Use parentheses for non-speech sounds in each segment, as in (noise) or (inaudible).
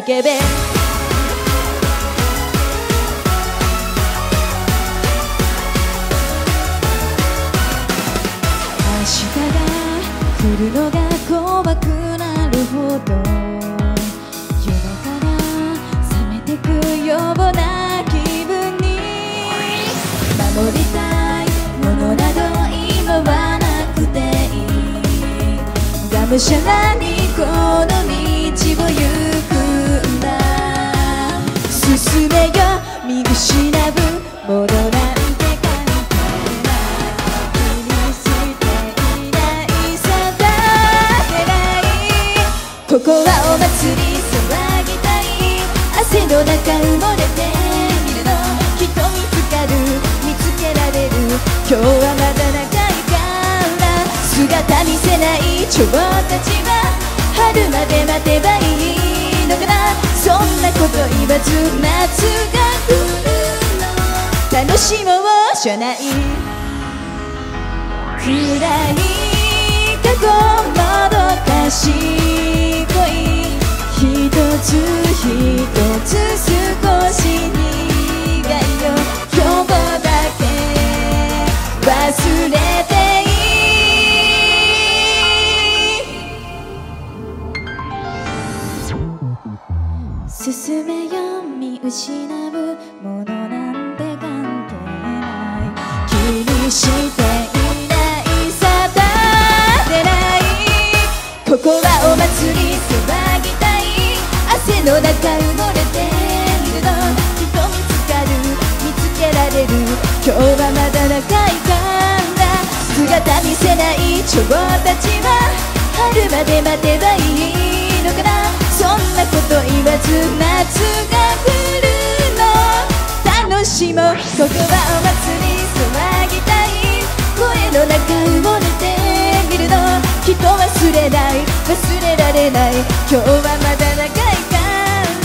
叫べ。明日が来るのが怖くなるほど。夢から覚めてくような気分に。守りたいものなど今はなくていい。がむしゃらにこの道を行く。進めよ見失うものなんて関係な気にしていない定めないここはお祭り騒ぎたい。汗の中埋もれているのきっと見つかる見つけられる。今日はまだ長いか。ら姿見せない。蝶たちは春まで待てばいい。かなそんなこと言わず夏が来るの楽しもうじゃない。暗い過去もどかしい恋一つ一つ少し苦いよ。今日だけ忘れて進めよ見失うものなんて関係ない。気にしてい。ない。定めない。ここはお祭り騒ぎたい。汗の中埋もれてるのきっと見つかる見つけられる今日はまだ長い。から姿見せない。蝶たちは春まで待てばい。い。なこと言わず夏が来るの楽しもうここはお祭り騒ぎたい。声の中埋もれているのきっと忘れない忘れられない。今日はまだ長いか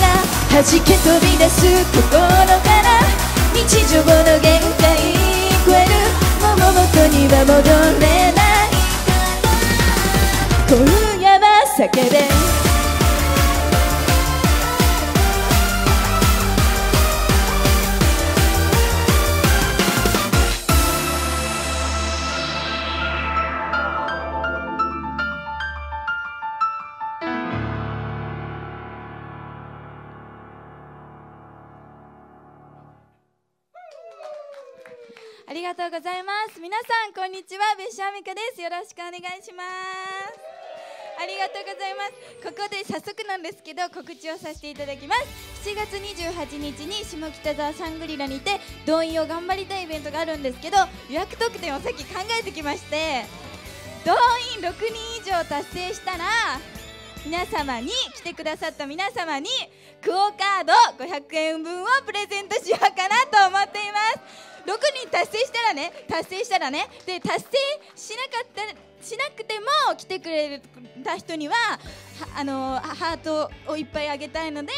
ら弾け飛び出す心から。日常の限界超えるもも元には戻れない。今夜は叫べ。とうございます。皆さんこんにちは。別所アミカです。よろしくお願いします。ありがとうございます。ここで早速なんですけど告知をさせていただきます。7月28日に下北沢シャングリラにて動員を頑張りたいイベントがあるんですけど予約特典をさっき考えてきまして動員6人以上達成したら皆様に来てくださった皆様にクオカード500円分をプレゼントしようかなと思っています。6人達成したらね達成したらねで達成しなかったしなくても来てくれた人にはあのハートをいっぱいあげたいので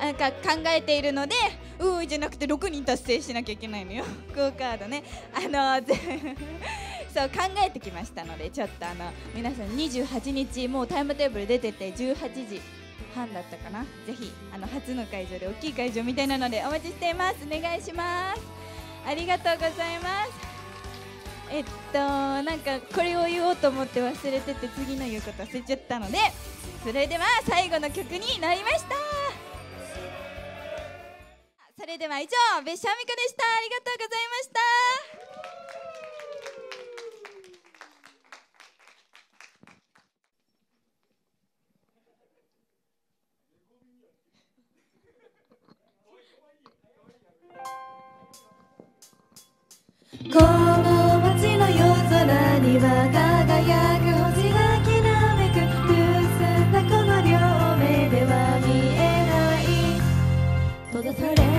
なんか考えているのでうーいじゃなくて6人達成しなきゃいけないのよ。(laughs) クオカードね。あの (laughs) そう考えてきましたのでちょっとあの皆さん28日もうタイムテーブル出てて18時半だったかな。ぜひあの初の会場で大きい会場みたいなのでお待ちしています。お願いします。ありがとうございます。えっとなんかこれを言おうと思って忘れてて次の言うこと忘れちゃったのでそれでは最後の曲になりました。それでは以上別所あみこでした。ありがとうございました。この街の夜空には輝く星がきらめくくすんだこの両目では見えない。閉ざされ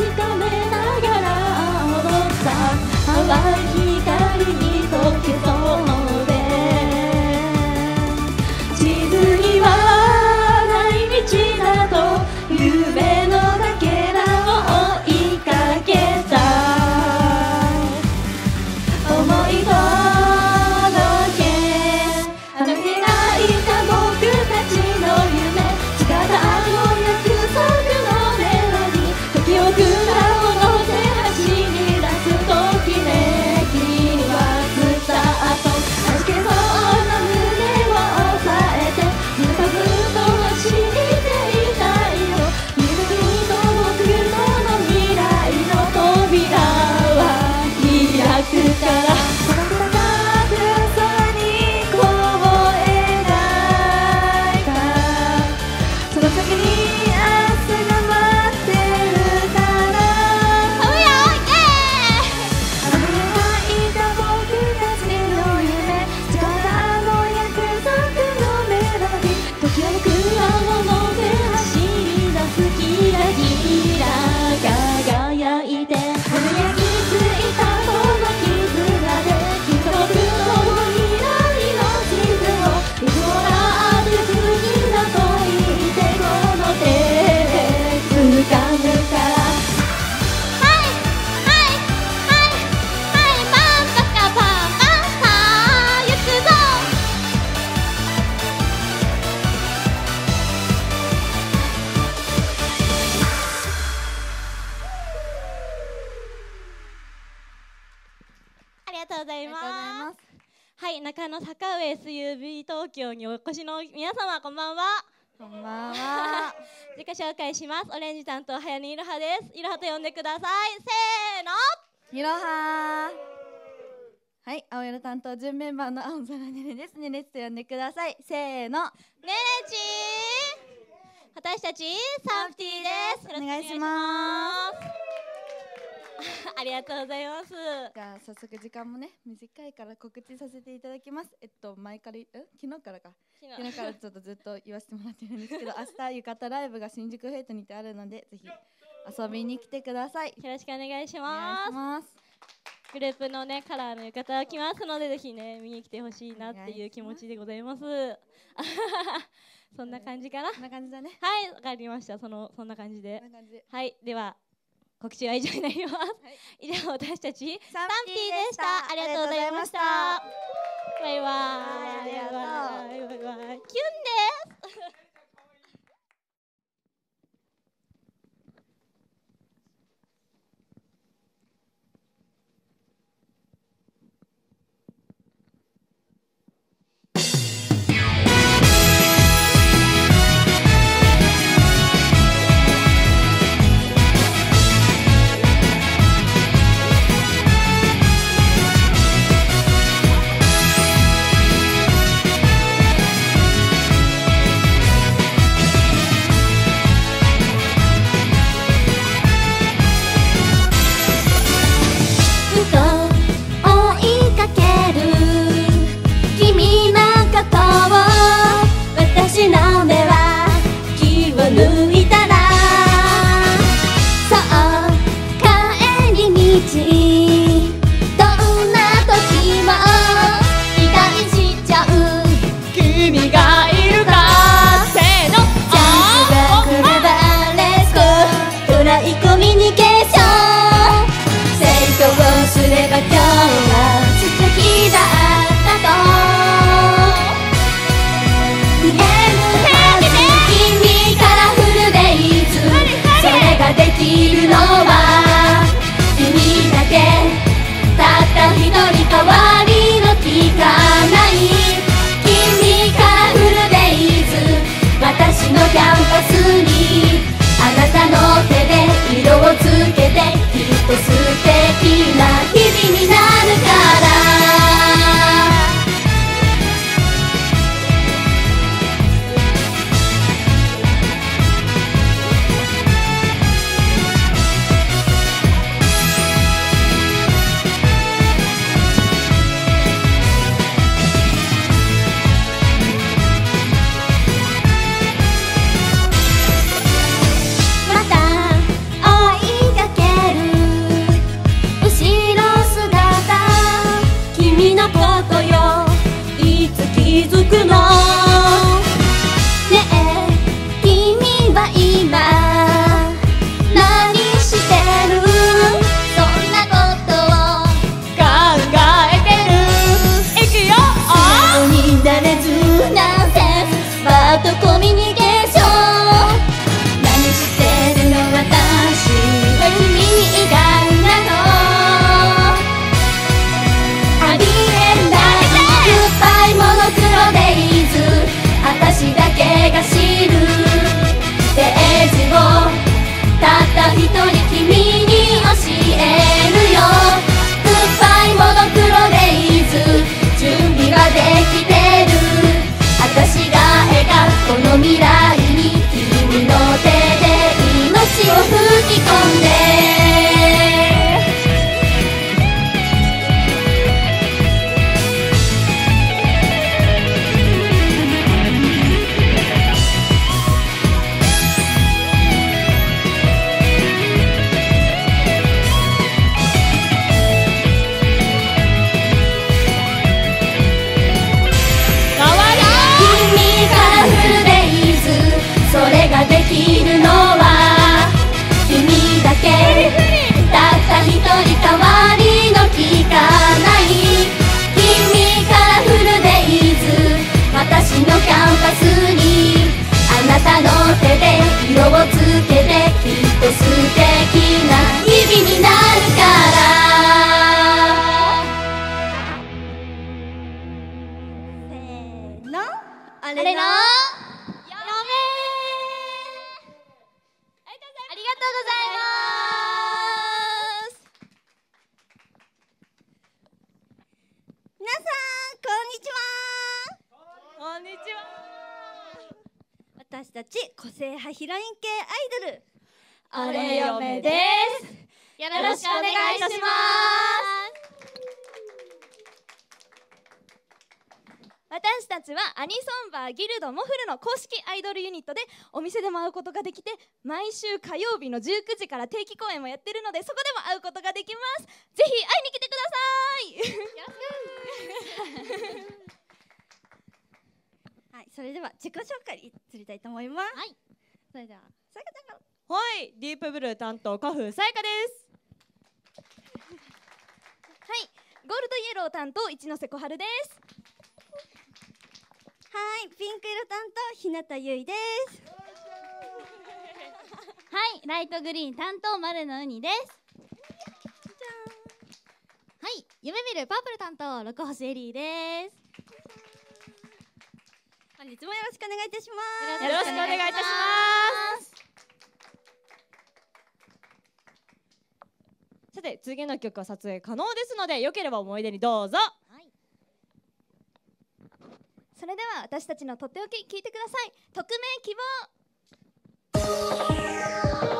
確かめ中野坂上 SUV 東京にお越しの皆様こんばんは。こんばんは。(laughs) 自己紹介します。オレンジ担当早見いろはです。いろはと呼んでください。せーの！いろははい青色担当準メンバーの青空ねねです。ねねつと呼んでください。せーの。ねねち私たちサンプティです。お願いします。す (laughs) ありがとうございます。じゃあ早速時間もね短いから告知させていただきます。えっと前からえ？昨日からか。昨日。からちょっとずっと言わせてもらってるんですけど (laughs) 明日浴衣ライブが新宿フェイトにてあるのでぜひ遊びに来てください。よろしくお願いします。します。グループのねカラーの浴衣が来ますのでぜひね見に来てほしいなっていう気持ちでございます。(laughs) そんな感じかな。こんな感じだね。はいわかりました。そのそんな感じで。こんな感じ。ではいでは告知は以上になります、以上私たちサンピーでした。ありがとうございました。バイバイ。バイバイ。キュンです「私たち個性派ヒロイン系アイドル。あれ嫁です。よろしくお願いします。私たちはアニソンバーギルドモフルの公式アイドルユニットでお店でも会うことができて毎週火曜日の19時から定期公演もやってるのでそこでも会うことができます。ぜひ会いに来てください。よろしくはいそれでは自己紹介に移りたいと思います。はい。それではさやかちゃん。からはい、ディープブルー担当カフさやかです。はいゴールドイエロー担当一ノ瀬小春です。はいピンク色担当日向ゆいです。はいライトグリーン担当丸のうにです。はい夢見るパープル担当六星エリーです本日もよろしくお願いいたしますよろしくお願いいたします。さて、次の曲は撮影可能ですので、よければ思い出にどうぞ。それでは私たちのとっておき聞いてください匿名希望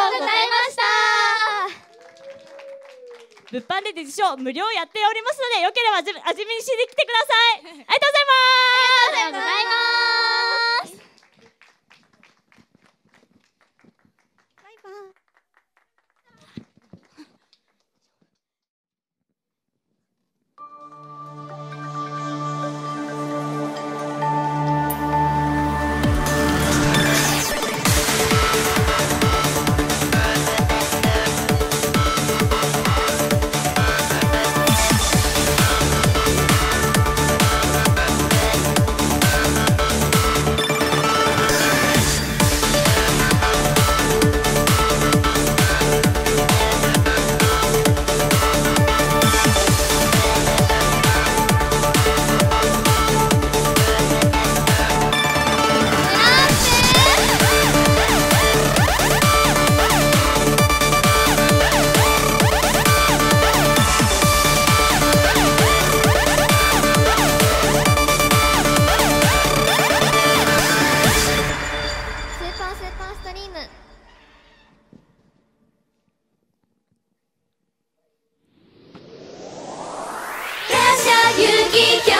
とうございました。物販で実証無料やっておりますのでよければ味見しに来てください。ありがとうございます。ありがとうございます。雪き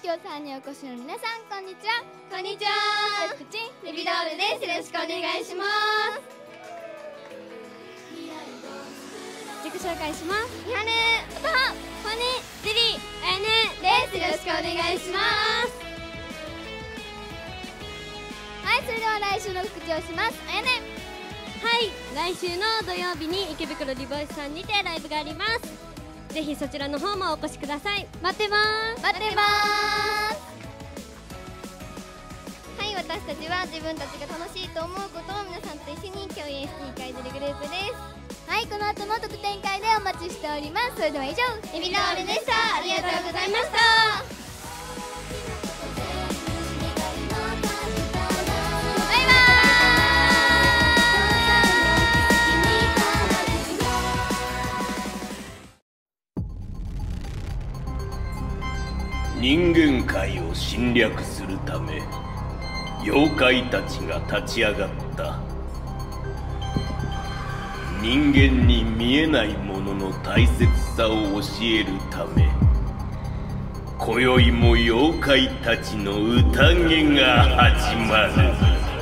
東京さんにお越しの皆さんこんにちは。こんにちは。口リビドールですよろしくお願いします。自己紹介します。みはね。ことはファネジリーあやねです。よろしくお願いします。はいそれでは来週の告知をします。あやね。はい。来週の土曜日に池袋リボイスさんにてライブがありますぜひそちらの方もお越しください。待ってます。待ってます。はい私たちは自分たちが楽しいと思うことを皆さんと一緒に共演してい会するグループです。はいこの後も特典会でお待ちしております。それでは以上エビドールでした。ありがとうございました人間界を侵略するため妖怪たちが立ち上がった。人間に見えないものの大切さを教えるため今宵も妖怪たちの宴が始まる。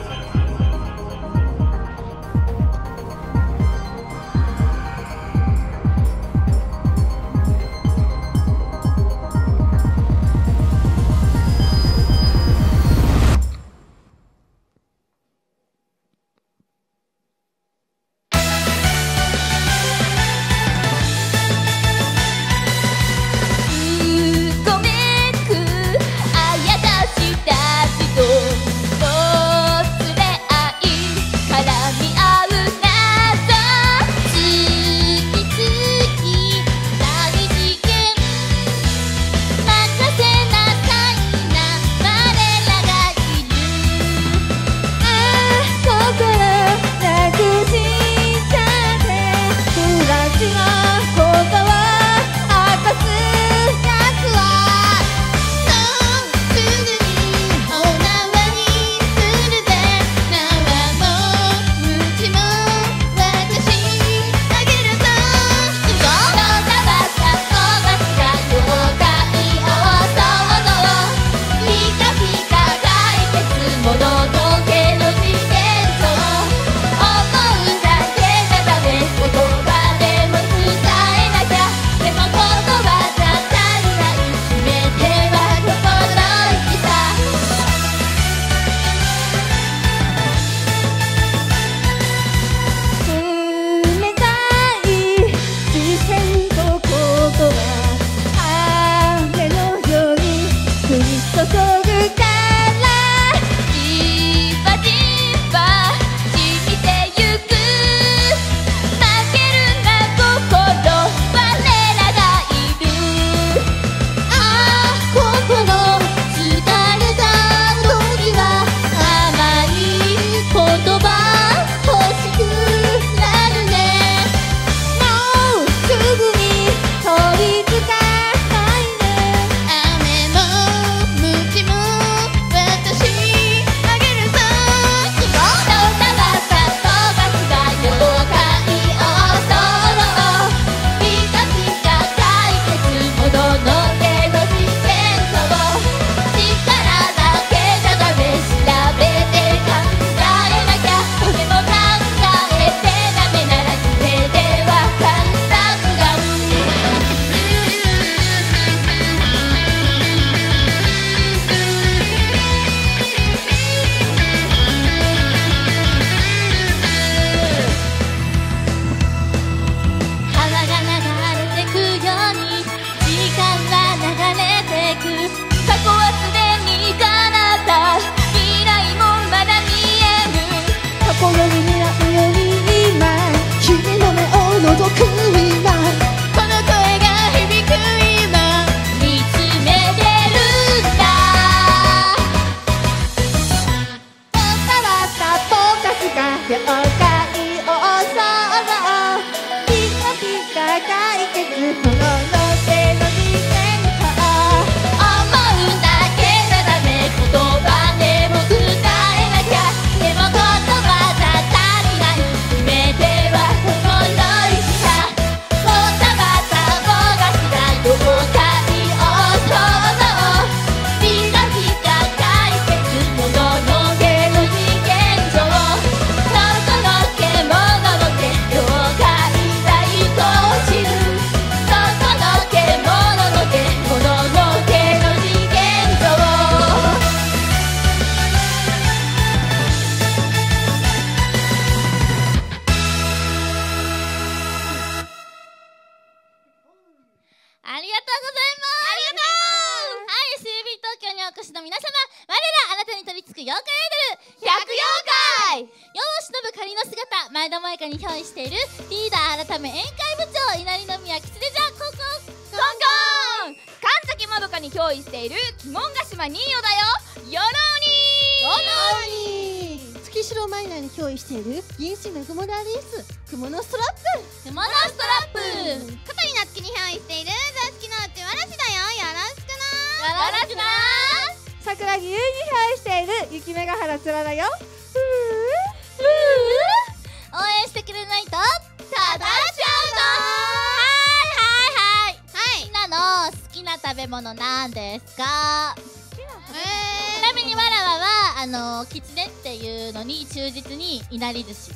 いなり寿司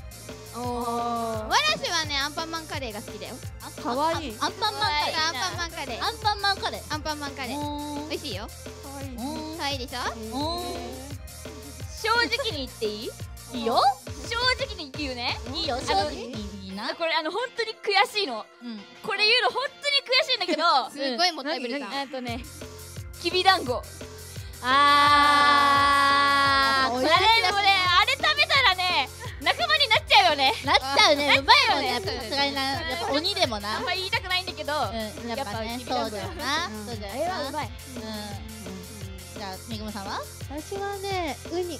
おー。わらしはねアンパンマンカレーが好きだよ。あかわいい。あアンパンマンカレー。アンパンマンカレー。アンパンマンカレー。アンパンマンカレー。お美味しいよ。かわいいお可愛いでしょ？お正直に言っていい？(laughs) いいよ。正直に言うね。いいよ。正直にいいな。これあの本当に悔しいの。うん。これ言うの本当に悔しいんだけど。(laughs) すごいもったいぶりさん。えっとねきびだんご。あー。あれでもねあれ仲間になっちゃうよね。なっちゃうね。うまいよね。やっぱさすがにな。やっぱ鬼でもな。あんま言いたくないんだけど。うん。やっぱねそうだよな。うんそうだよあれはうまいうん。じゃあめぐむさんは？私はねウニ。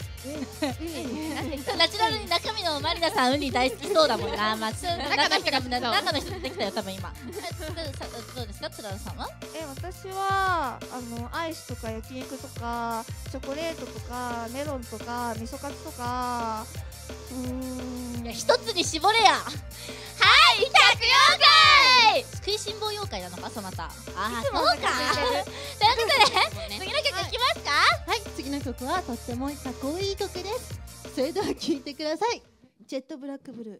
ナチュラルに中身のマリナさんウニ大好きそうだもんな。(laughs) まあ中の人が中の人出てきたよ多分今。どうですか？つららさんは？え私はあのアイスとか焼肉とかチョコレートとかメロンとか味噌カツとかうーん一つに絞れや。はい百妖怪食いしん坊妖怪なのかそなたああそうか。ということで次の曲いきますか？はい。次の曲はとってもかっこいい曲です。それでは聴いてください。ジェットブラックブルー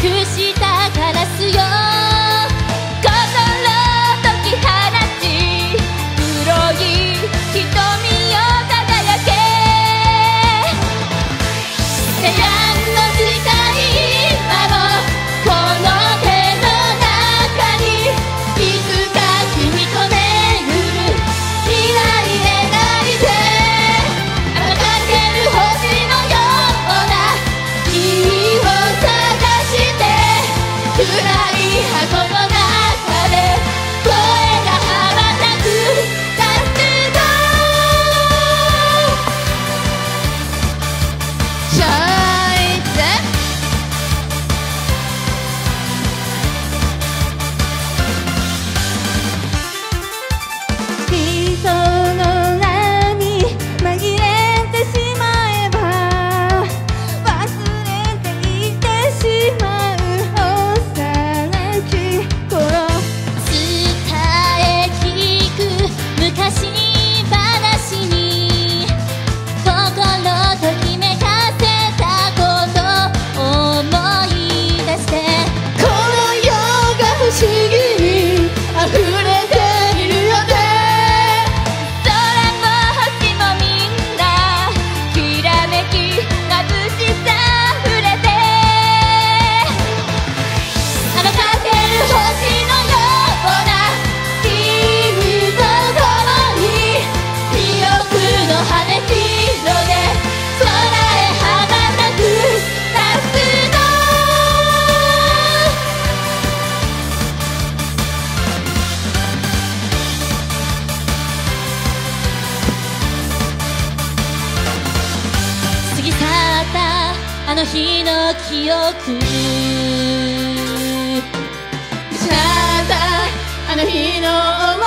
くしたあの日の記憶。ただあの日の思い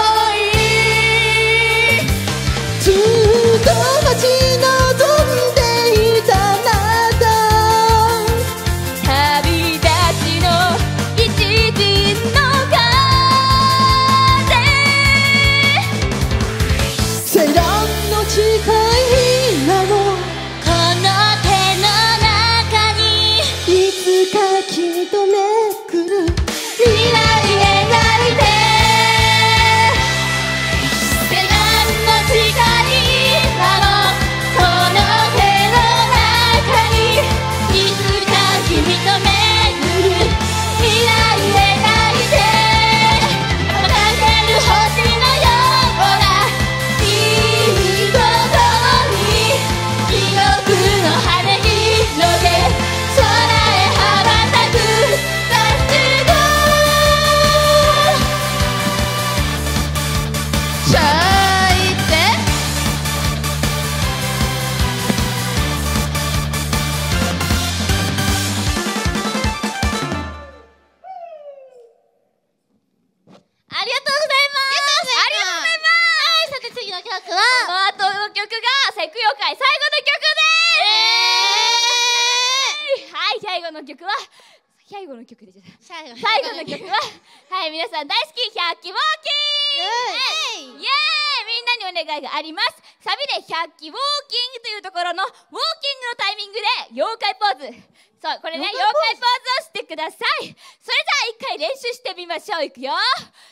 サビで100期ウォーキングというところのウォーキングのタイミングで妖怪ポーズ。そうこれね妖怪ポーズ。をしてください。それじゃあ一回練習してみましょう。いくよ。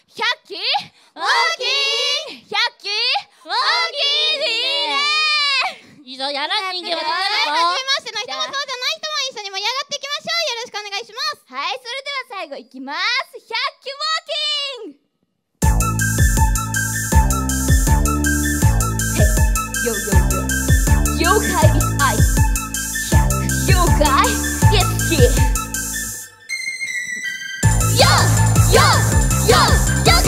100期ウォーキング。100期ウォーキング。いいねいいぞやらん人間ははじめましての人もそうじゃない人も一緒に盛り上がっていきましょう。よろしくお願いします。はいそれでは最後いきます。100期ウォーキング。yo yo yo 妖怪に愛妖怪ゲッキーよよよ妖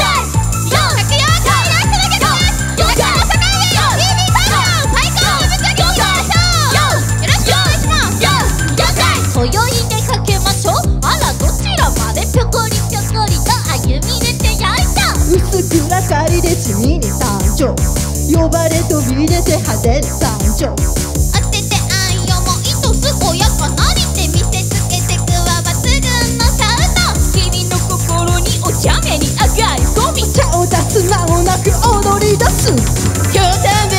でしみ出た薄暗がり呼ばれ飛び出て派手な誕生当てて愛んよもいと健やかなりて見せつけてくわ抜群のサウンド君の心にお茶目に上がゴミ。み歌を出す間もなく踊り出す。京丹